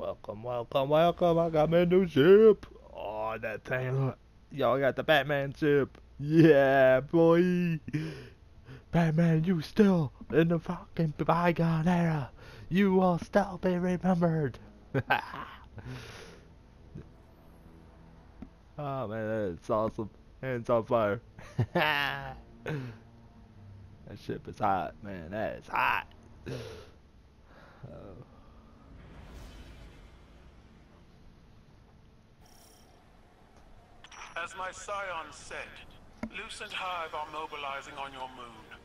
Welcome, welcome, welcome. I got my new ship. Oh, that thing. Y'all got the Batman ship. Yeah, boy. Batman, you still in the fucking bygone era. You will still be remembered. oh man, that's awesome. Hands on fire. that ship is hot, man. That is hot. Oh. As my scion said, Lucent Hive are mobilizing on your moon.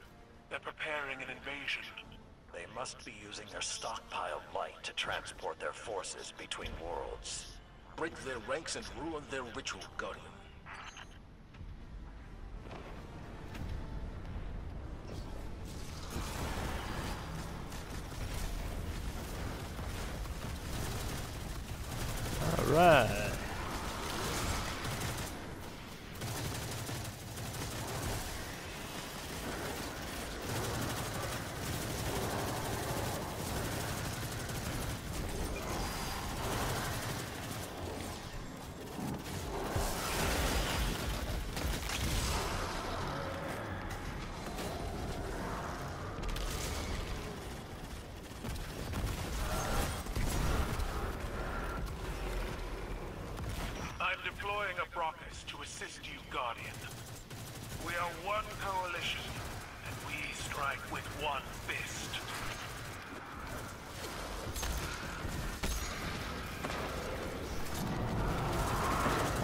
They're preparing an invasion. They must be using their stockpiled light to transport their forces between worlds. Break their ranks and ruin their ritual, Guardian. Alright. I'm deploying a Brockus to assist you, Guardian. We are one coalition, and we strike with one fist.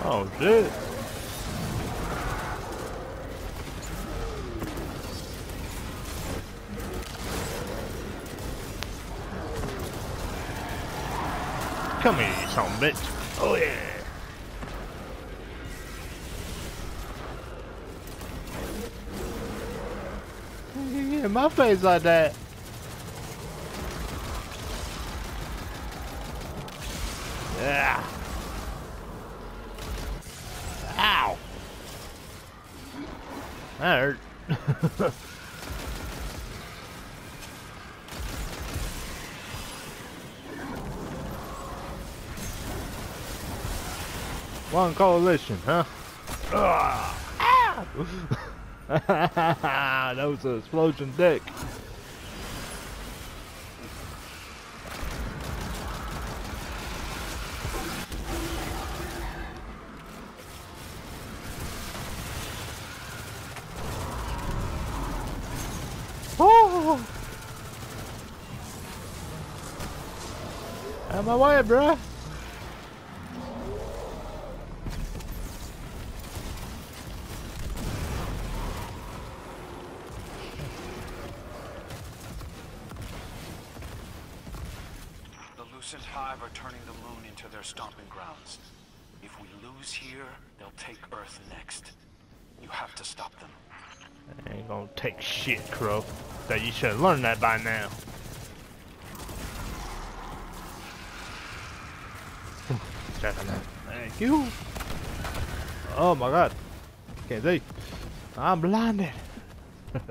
Oh shit. Come here, you son bitch. Oh yeah. You get in my face like that. Yeah. Ow! That hurt. One coalition, huh? Ugh. Ow! that was an explosion dick. Oh! Out of my way, bruh. The Lucent Hive are turning the moon into their stomping grounds. If we lose here, they'll take Earth next. You have to stop them. Ain't gonna take shit, Crow. That you should have learned that by now. Thank you. Oh my god. Can't see. I'm blinded.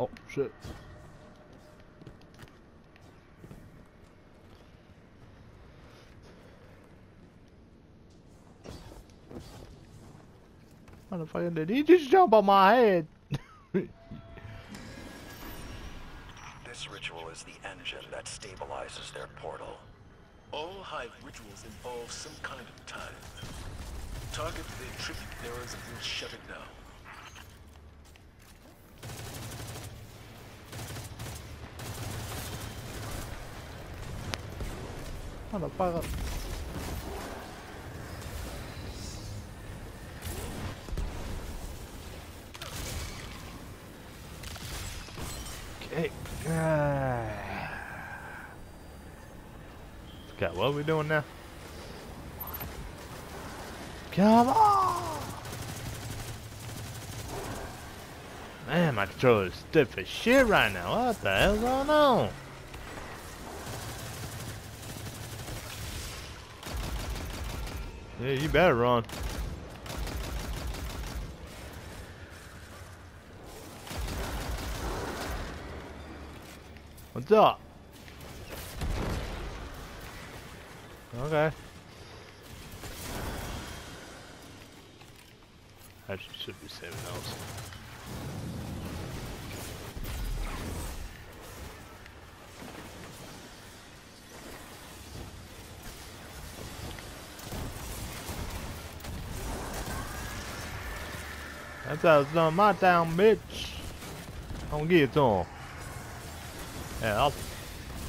oh shit. Motherfucker, did he just jump on my head? This ritual is the engine that stabilizes their portal. All Hive rituals involve some kind of time. Target the tribute errors and we'll shut it down. Motherfucker. Okay. Forgot what we doing now? Come on! Man, my controller is stiff as shit right now. What the hell's going on? Yeah, you better run. What's up? Okay. I should be saving those. That's how it's done my town, bitch. I'm gonna get it him. Yeah, I'll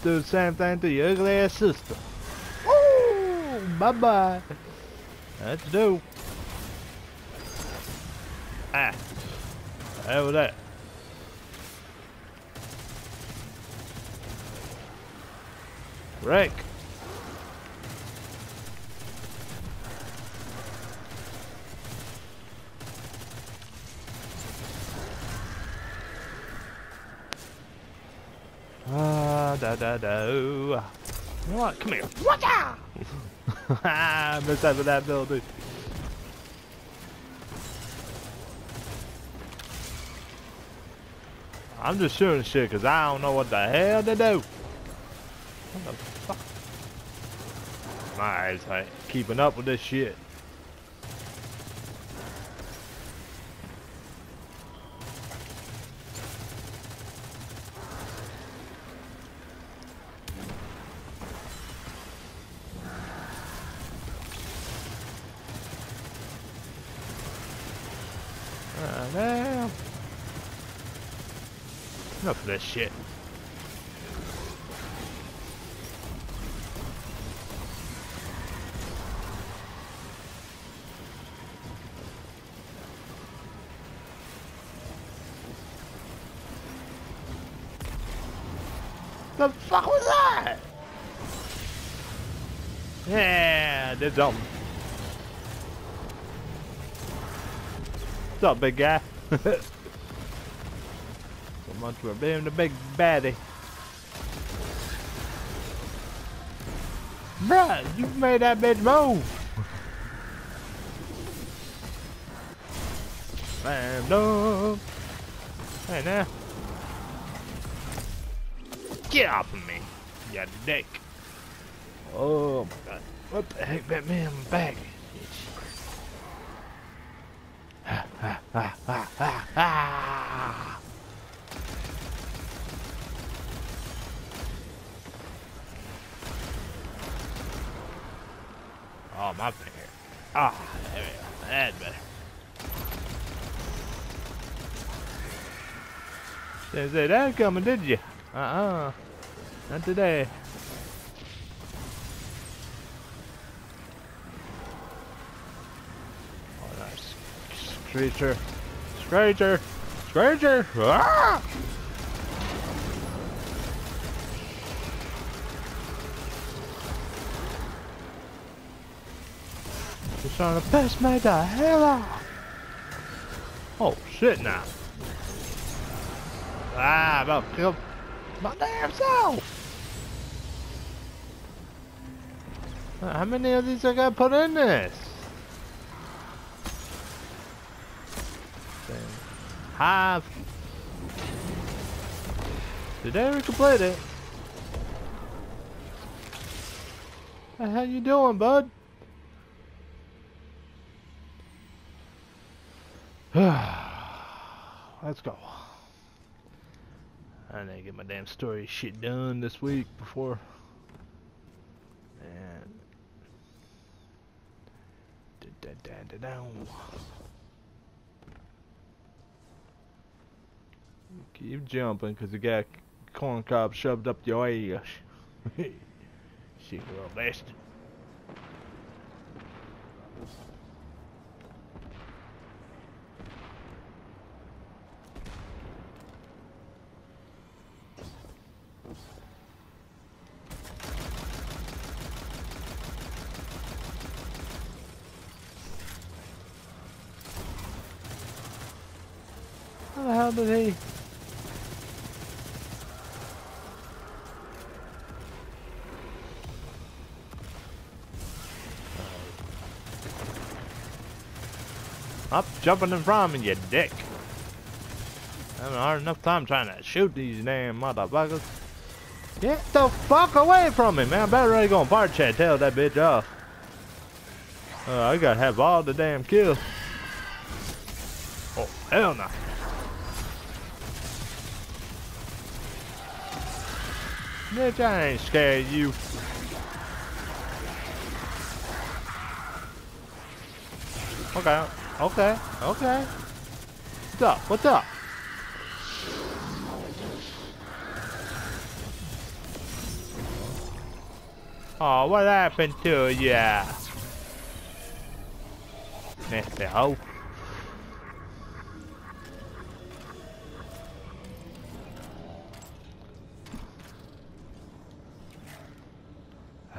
do the same thing to your ugly ass sister. Woo! Bye bye. That's do. Ah. How was that? Rick. Ah, da da da. What? Come here. Watch out! I missed that with that building. I'm just shooting shit because I don't know what the hell to do. What the fuck? My eyes ain't keeping up with this shit. Ah, damn. Of this shit. The fuck was that? Yeah, did something. What's up, big guy? so much for being the big baddie. Bruh, you made that bitch move. Slammed up. Hey now. Get off of me, you dick. Oh my god. What the heck, Batman? I'm back. Ah, ah, ah, ah, ah. Oh, my finger. Ah, there we go. That's better. Didn't say that coming, did you? Uh-uh. Not today. Oh, nice. Screecher. Screecher. Screecher. Ah! Just trying to piss me the hell off. Oh, shit now. Ah, about killed my damn self. How many of these I gotta put in this? Have. Today we complete it. How you doing, bud? Let's go. I need to get my damn story shit done this week before. And. Da, da, da, da. Keep jumping because you got corn cob shoved up your ass. Shit, little bastard. Hell did he? Up, jumping in front of me, you dick. I haven't hard enough time trying to shoot these damn motherfuckers. Get the fuck away from me, man. I'm about ready to go on fire chat. Tell that bitch off. Uh, I gotta have all the damn kills. Oh, hell no. Bitch, I ain't scared of you. Okay, okay, okay. What's up? What's up? Oh, what happened to ya? Nasty hoe.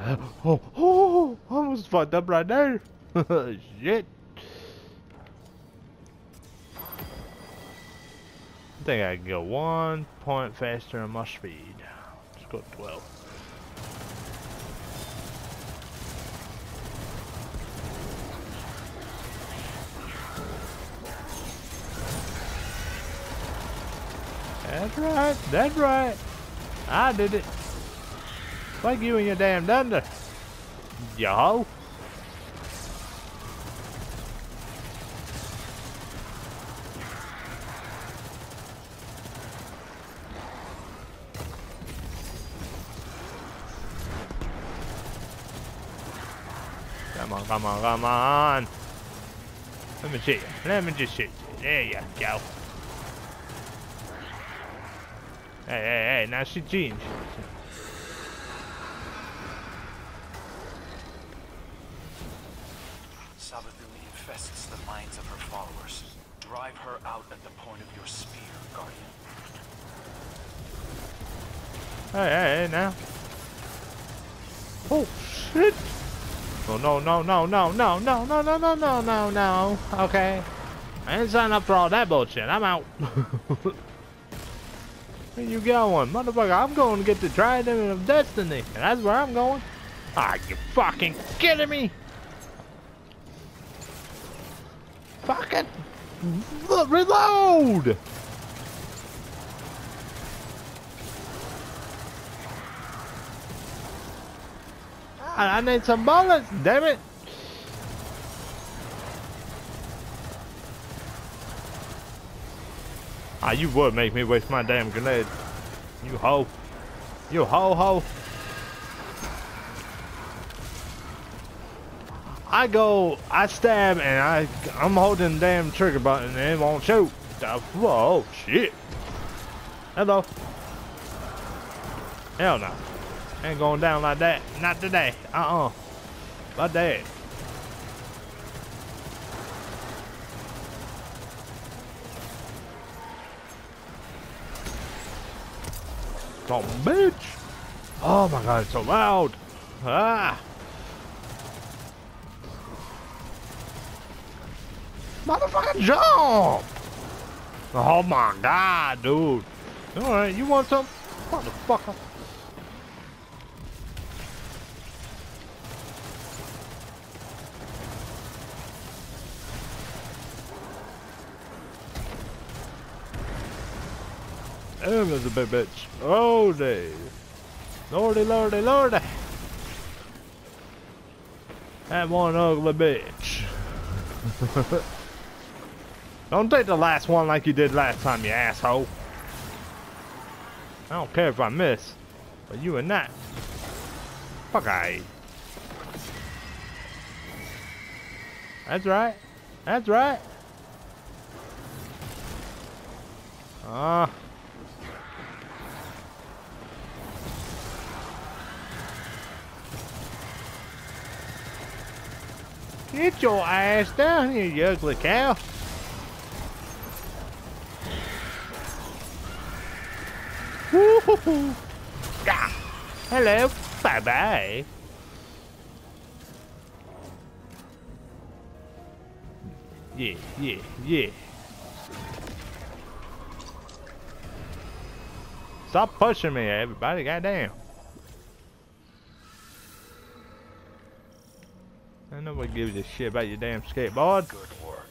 Oh, oh, almost fucked up right there. Shit. I think I can go one point faster on my speed. Let's go 12. That's right, that's right. I did it. Like you and your damn dunder. Yo. Come on, come on, come on. Let me see you. Let me just shoot you. There you go. Hey, hey, hey, now she changed. Infests the minds of her followers. Drive her out at the point of your spear, Guardian. Hey, hey, hey, now. Oh, shit. Oh, no, no, no, no, no, no, no, no, no, no, no, no. Okay. I ain't signed up for all that bullshit. I'm out. Where you going? Motherfucker, I'm going to get the Trident of Destiny. And that's where I'm going. Are you fucking kidding me? Fucking reload! I, need some bullets, damn it! Ah, you would make me waste my damn grenade. You hoe. You ho ho. I go, I stab, and I, I'm holding the damn trigger button, and it won't shoot. Whoa, shit. Hello. Hell no. Ain't going down like that. Not today. Uh-uh. My dad. Some bitch. Oh my god, it's so loud. Ah. Motherfucking jump! Oh my god, dude. Alright, you want some? Motherfucker. That's a big bitch. Oh, day. Lordy, lordy, lordy. That one ugly bitch. don't take the last one like you did last time, you asshole. I don't care if I miss, but you and that. Fuck I. That's right. That's right. Ah. Uh. Get your ass down here, you ugly cow. Ah, hello, bye bye. Yeah, yeah, yeah. Stop pushing me, everybody. Goddamn. I nobody gives a shit about your damn skateboard. Good work.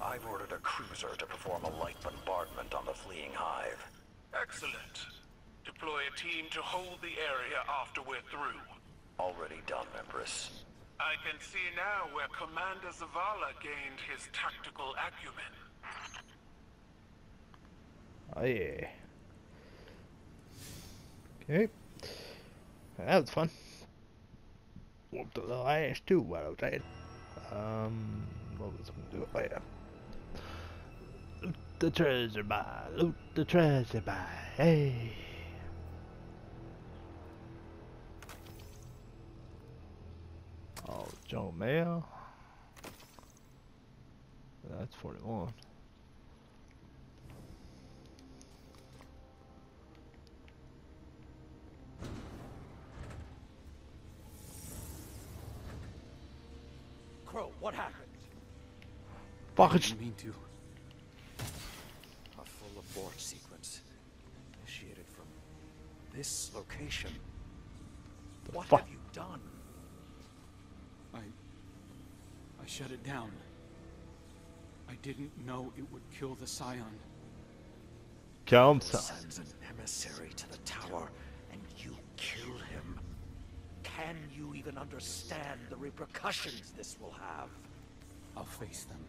I've ordered a cruiser to perform a light bombardment on the fleeing hive. Excellent. Deploy a team to hold the area after we're through. Already done, Empress. I can see now where Commander Zavala gained his tactical acumen. Oh yeah. Okay. That was fun. Whooped a little ass too while I was at it. Um, what was I gonna do? Oh yeah. Loot the treasure by, loot the treasure by, hey. Oh, Joe Mail. That's 41. Crow, what happened? Fuck it. didn't mean to. A full abort sequence. Initiated from this location. What fuck? have you done? I. I shut it down. I didn't know it would kill the Scion. Kill him, son. Sends an emissary to the tower, and you kill him. Can you even understand the repercussions this will have? I'll face them.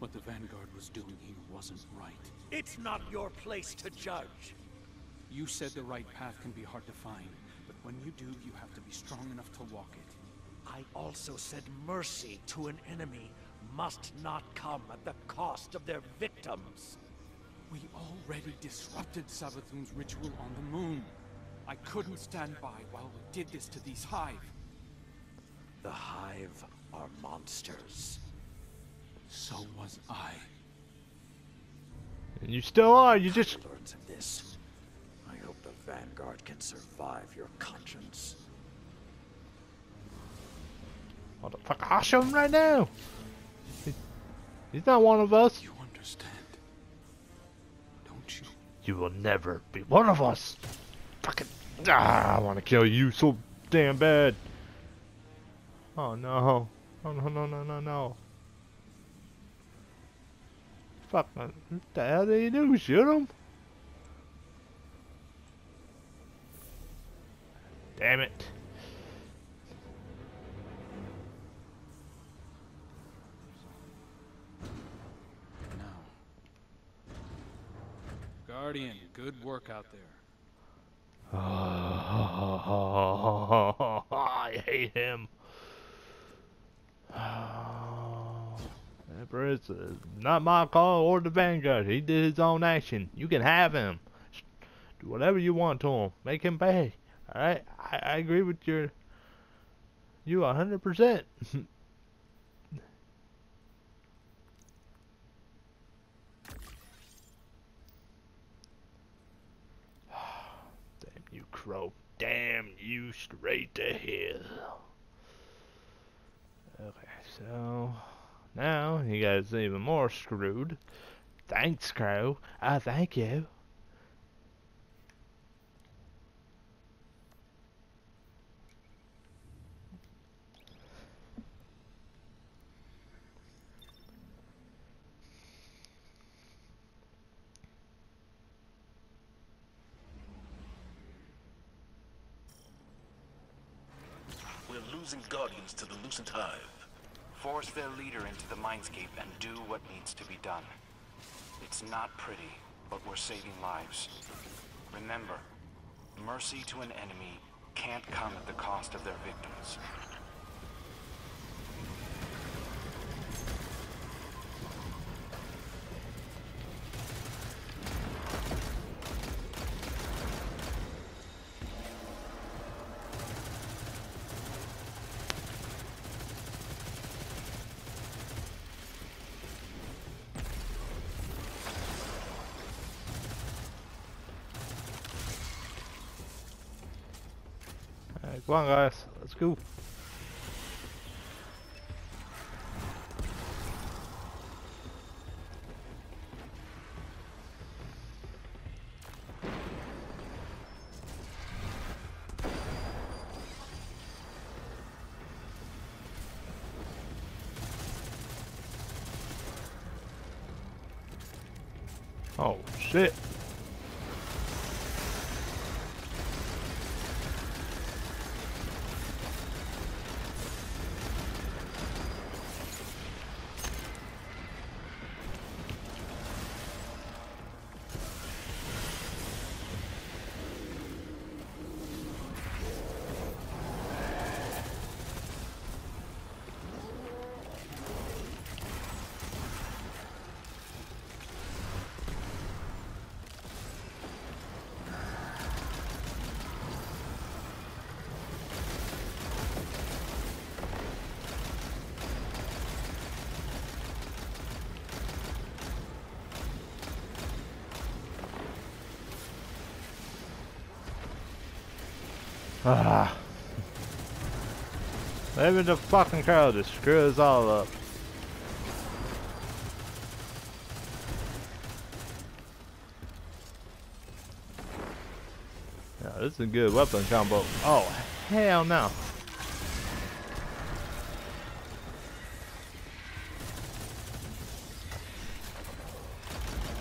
What the Vanguard was doing here wasn't right. It's not your place to judge. You said the right path can be hard to find, but when you do, you have to be strong enough to walk it. I also said mercy to an enemy must not come at the cost of their victims. We already disrupted Savathun's ritual on the moon. I couldn't stand by while we did this to these Hive. The Hive are monsters. So was I. And you still are, you just... Lords of this. I hope the Vanguard can survive your conscience. Motherfucker, I'll show him right now. He- he's not one of us. You understand, don't you? You will never be one of us. Fucking. Ah, I want to kill you so damn bad. Oh no. Oh no, no, no, no, no. Fuck, man. What the hell did he do? Shoot him? Damn it. Guardian, good work out there. I hate him. It's uh, not my call or the Vanguard. He did his own action. You can have him. Do whatever you want to him. Make him pay. Alright? I, I agree with your. You a 100%. Damn you, Damn you straight to hell. Okay, so now you guys even more screwed. Thanks, Crow. Ah, thank you. We're losing Guardians to the Lucent Hive. Force their leader into the mindscape and do what needs to be done. It's not pretty, but we're saving lives. Remember, mercy to an enemy can't come at the cost of their victims. Alright, come on, guys. Let's go. Oh shit. Ah. Maybe the fucking crowd just screw us all up. Yeah, this is a good weapon combo. Oh, hell no.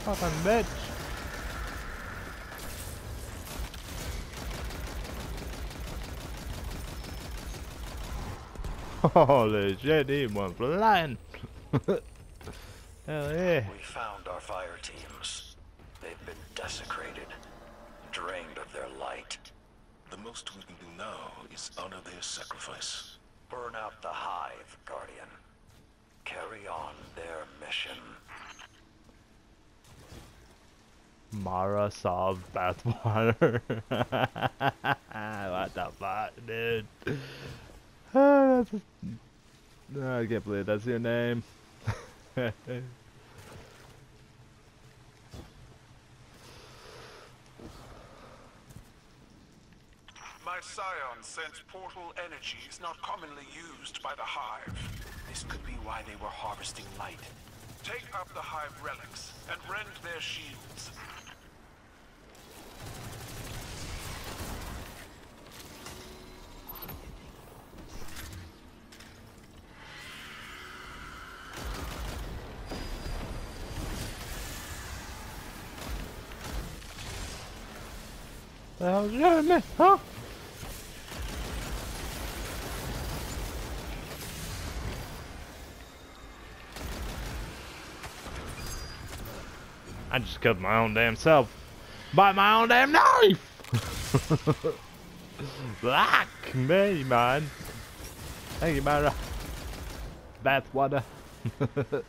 Fucking bitch. Holy shit, he went flying. Hell yeah. We found our fire teams. They've been desecrated, drained of their light. The most we can do now is honor their sacrifice. Burn out the hive, Guardian. Carry on their mission. Mara solved bathwater. what the fuck, dude? Ah, that's a- I can't believe that's your name. My scion sense portal energies not commonly used by the Hive. This could be why they were harvesting light. Take up the Hive relics and rend their shields. Me? Huh? I just cut my own damn self by my own damn knife. Black me, man. Thank you, Mara. Bathwater.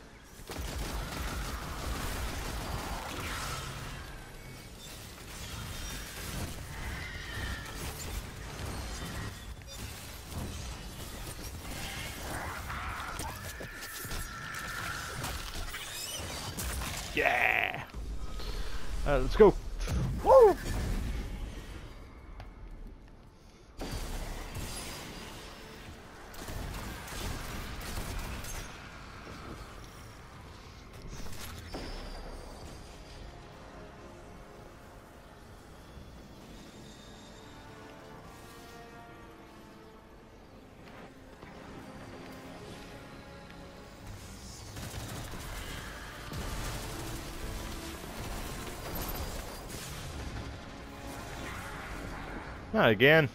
Not again.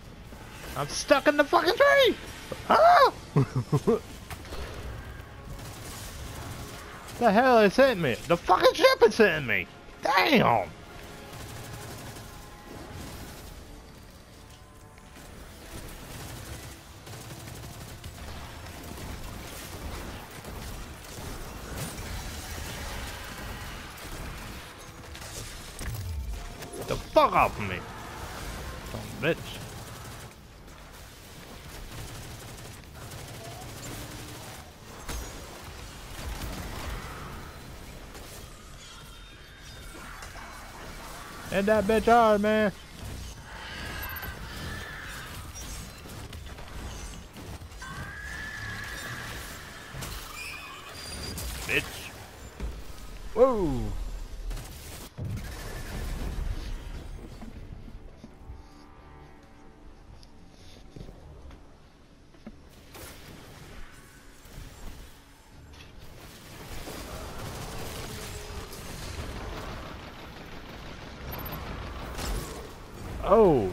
I'm stuck in the fucking tree! Ah! the hell is hitting me? The fucking ship is hitting me! Damn! The fuck off me! That bitch hard, man. Oh.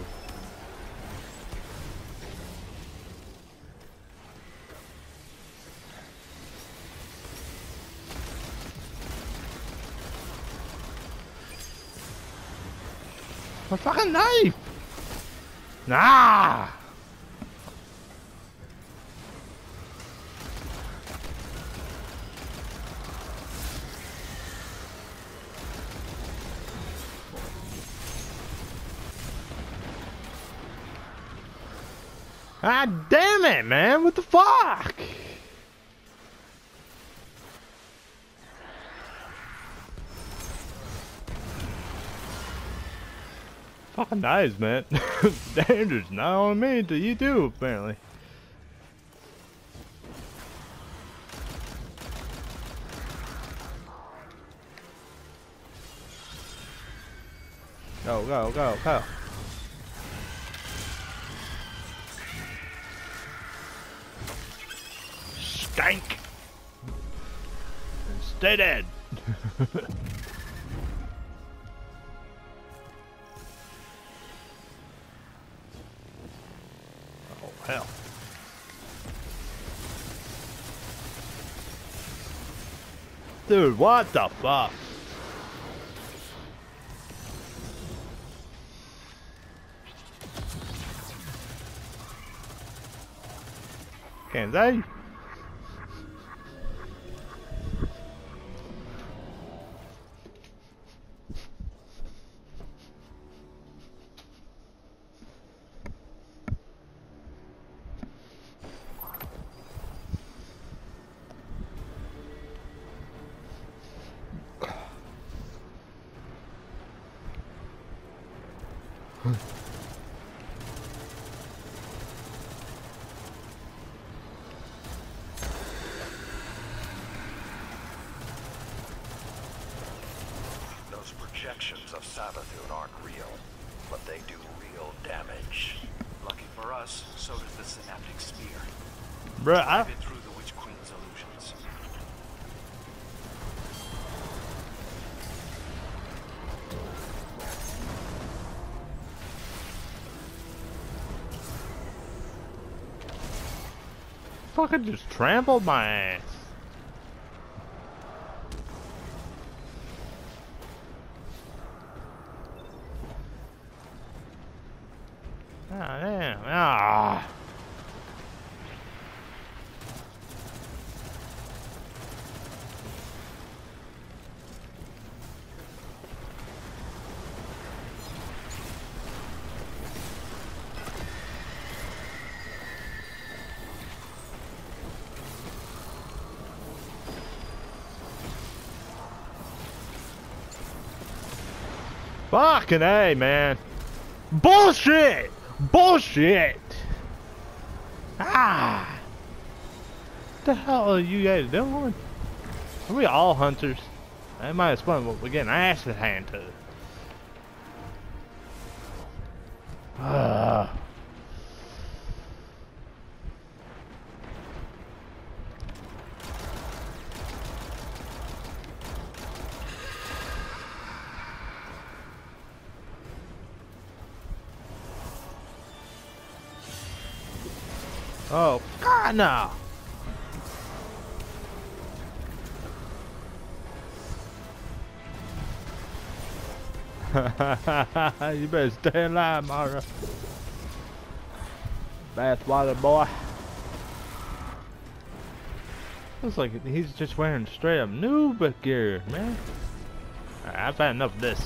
My fucking knife! Nah! God damn it, man! What the fuck? Fucking nice, man. Dangerous, not on me, to you too, apparently. Go, go, go, go. Stank! Stay dead! oh, hell. Dude, what the fuck? Can't say. Projections of Savathun aren't real, but they do real damage. Lucky for us, so does the synaptic spear. Bruh, I, through the Witch Queen's illusions. fucking just trampled my ass. Ah, damn. Ah. Fucking A, man. Bullshit! Bullshit! Ah! What the hell are you guys doing? Are we all hunters? That might explain what we're getting ass at hand to. Ah. Oh, God, no! you better stay alive, Mara. Bathwater boy. Looks like he's just wearing straight up noob gear, man. Alright, I've had enough of this.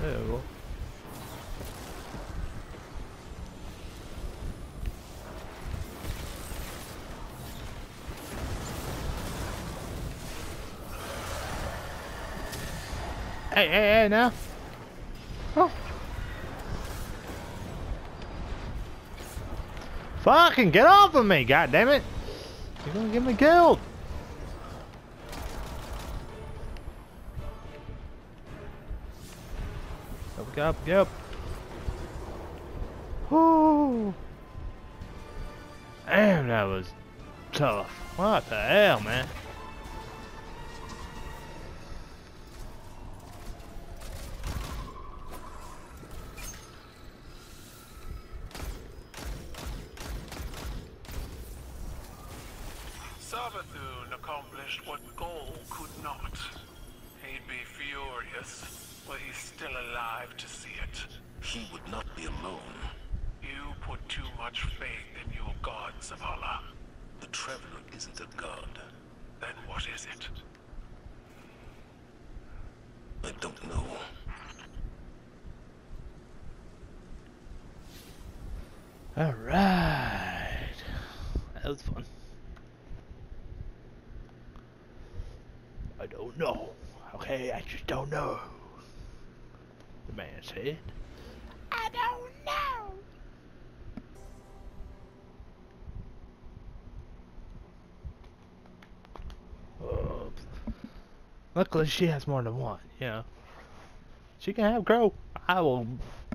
Go. Hey, hey, hey, now. Oh. Fucking get off of me, goddammit! You're gonna get me killed! Up, up, what is it? I don't know. Alright. That was fun. I don't know. Okay, I just don't know. The man said. I don't know. Oops. Luckily, she has more than one, know. She can have Crow. I will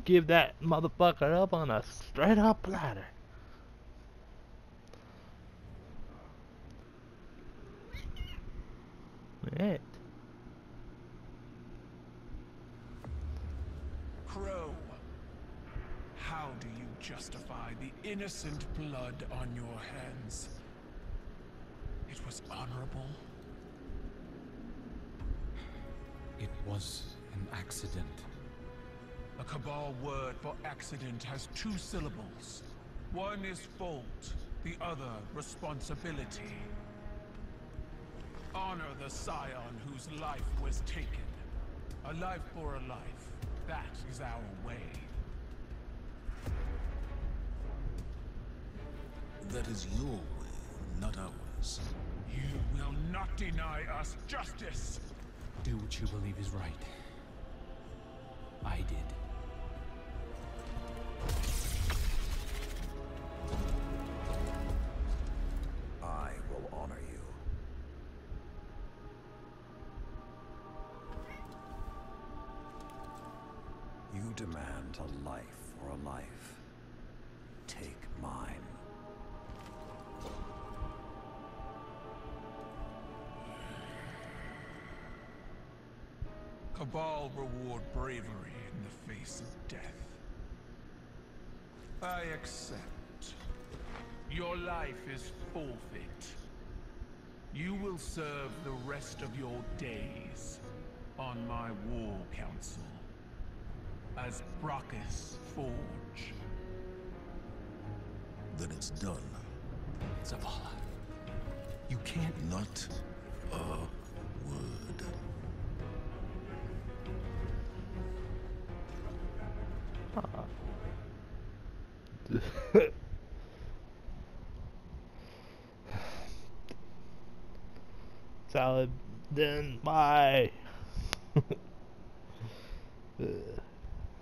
give that motherfucker up on a straight up platter. Yeah. Crow, how do you justify the innocent blood on your hands? It was honorable. Was an accident. A Cabal word for accident has two syllables. One is fault, the other responsibility. Honor the scion whose life was taken. A life for a life. That is our way. That is your way, not ours. You will not deny us justice! Do what you believe is right. I did. I will honor you. You demand a life for a life. Cabal reward bravery in the face of death. I accept. Your life is forfeit. You will serve the rest of your days on my war council as Bracus Forge. Then it's done. Zavala. You can't. Not a word. Solid. Then bye.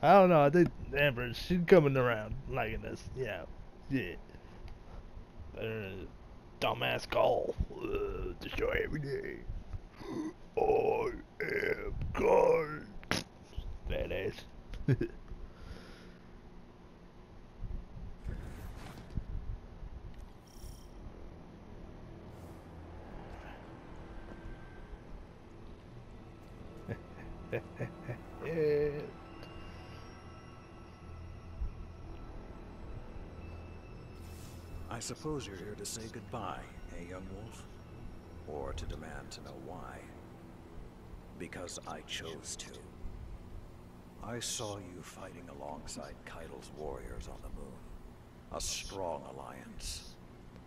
I don't know. I think Amber, she's coming around liking this. Yeah. Yeah. Better than dumbass call. Uh, destroy every day. I am God. Badass. I suppose you're here to say goodbye, eh, young wolf? Or to demand to know why. Because I chose to. I saw you fighting alongside Caiatl's warriors on the moon. A strong alliance.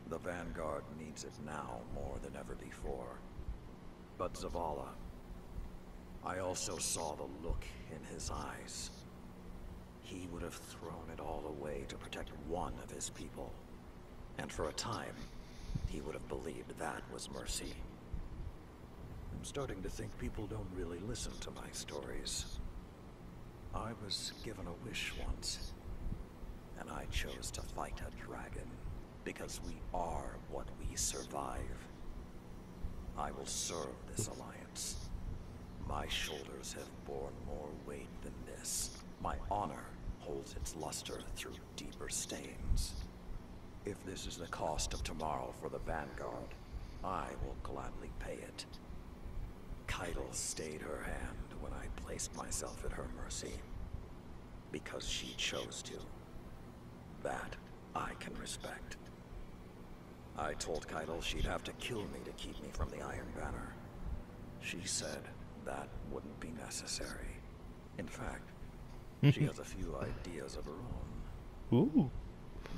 The Vanguard needs it now more than ever before. But Zavala... I also saw the look in his eyes. He would have thrown it all away to protect one of his people. And for a time, he would have believed that was mercy. I'm starting to think people don't really listen to my stories. I was given a wish once, and I chose to fight a dragon, because we are what we survive. I will serve this alliance. My shoulders have borne more weight than this. My honor holds its luster through deeper stains. If this is the cost of tomorrow for the Vanguard, I will gladly pay it. Caiatl stayed her hand when I placed myself at her mercy. Because she chose to. That I can respect. I told Caiatl she'd have to kill me to keep me from the Iron Banner. She said that wouldn't be necessary. In fact, she has a few ideas of her own. Ooh.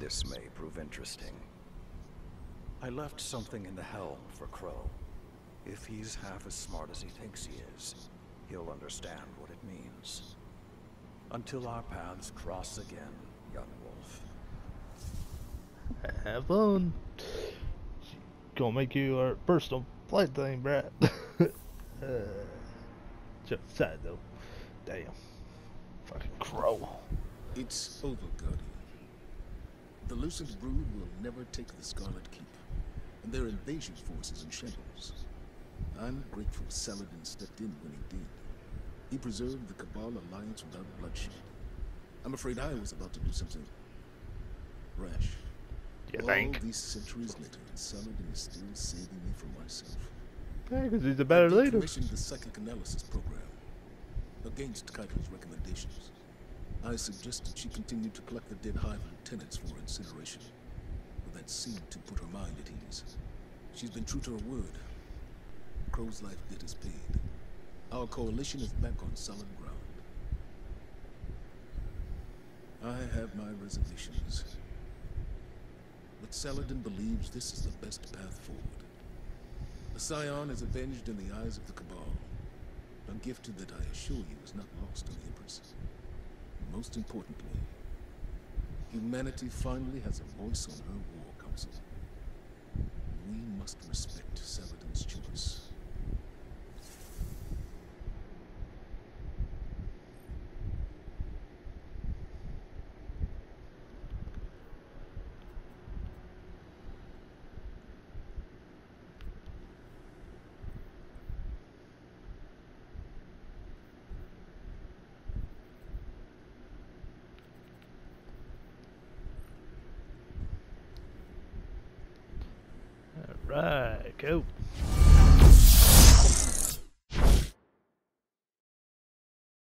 This may prove interesting. I left something in the helm for Crow. If he's half as smart as he thinks he is, he'll understand what it means. Until our paths cross again, young wolf. Have fun. Gonna make you our personal flight thing, Brad. uh, just sad though. Damn. Fucking crow. It's over, Guardian. The Lucent Brood will never take the Scarlet Keep, and their invasion forces in shambles. I'm grateful Saladin stepped in when he did. He preserved the Cabal alliance without bloodshed. I'm afraid I was about to do something rash. You All think? these centuries later, Saladin is still saving me from myself. Yeah, 'cause he's a better leader. decommissioned the psychic analysis program against Kaito's recommendations. I suggested she continue to collect the dead Hive lieutenants for incineration, but that seemed to put her mind at ease. She's been true to her word. Crow's life debt is paid. Our coalition is back on solid ground. I have my reservations. But Saladin believes this is the best path forward. The Scion is avenged in the eyes of the Cabal. A gift that I assure you is not lost on the Empress. Most importantly, humanity finally has a voice on her war council. We must respect Saladin's choice.